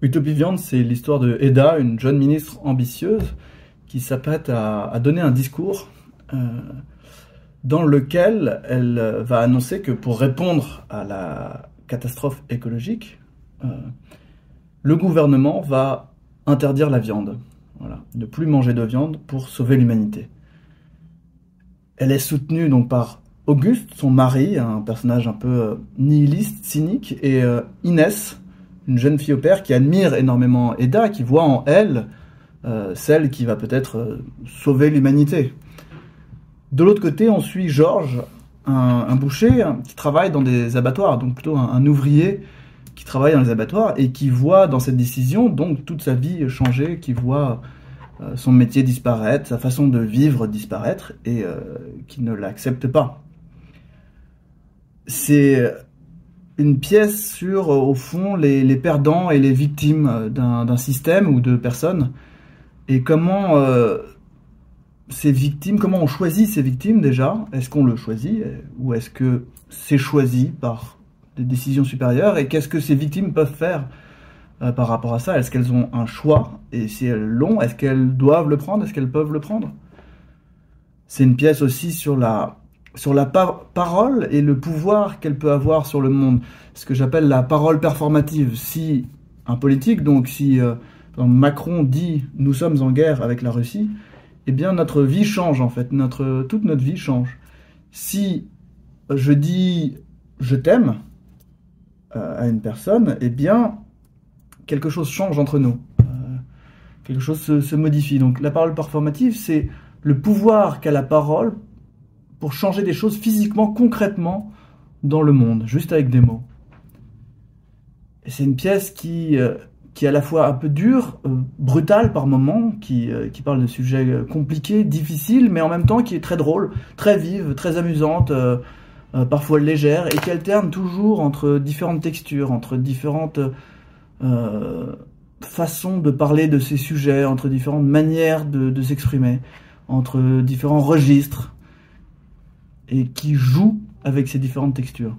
Utopie Viande, c'est l'histoire de Eda, une jeune ministre ambitieuse qui s'apprête à, donner un discours euh, dans lequel elle va annoncer que pour répondre à la catastrophe écologique, euh, le gouvernement va interdire la viande. Voilà, ne plus manger de viande pour sauver l'humanité. Elle est soutenue donc par Auguste, son mari, un personnage un peu euh, nihiliste, cynique, et Inès, une jeune fille au père qui admire énormément Eda, qui voit en elle euh, celle qui va peut-être euh, sauver l'humanité. De l'autre côté, on suit Georges, un, boucher qui travaille dans des abattoirs, donc plutôt un, ouvrier qui travaille dans les abattoirs et qui voit dans cette décision donc toute sa vie changer, qui voit euh, son métier disparaître, sa façon de vivre disparaître et qui ne l'accepte pas. C'est une pièce sur, euh, au fond, les, perdants et les victimes euh, d'un système ou de personnes, et comment euh, ces victimes, comment on choisit ces victimes déjà? Est-ce qu'on le choisit ou est-ce que c'est choisi par des décisions supérieures? Et qu'est-ce que ces victimes peuvent faire par rapport à ça? Est-ce qu'elles ont un choix? Et si elles l'ont, est-ce qu'elles doivent le prendre? Est-ce qu'elles peuvent le prendre? C'est une pièce aussi sur la sur la parole et le pouvoir qu'elle peut avoir sur le monde. Ce que j'appelle la parole performative. Si un politique, donc si euh, Macron dit nous sommes en guerre avec la Russie, eh bien notre vie change en fait, notre, toute notre vie change. Si je dis je t'aime euh, à une personne, eh bien quelque chose change entre nous. Euh, quelque chose se, se modifie. Donc la parole performative, c'est le pouvoir qu'a la parole pour changer des choses physiquement, concrètement dans le monde, juste avec des mots. Et c'est une pièce qui, euh, qui est à la fois un peu dure, euh, brutale par moments, qui, euh, qui parle de sujets compliqués, difficiles, mais en même temps qui est très drôle, très vive, très amusante, parfois légère, et qui alterne toujours entre différentes textures, entre différentes façons de parler de ces sujets, entre différentes manières de, de s'exprimer, entre différents registres et qui joue avec ces différentes textures.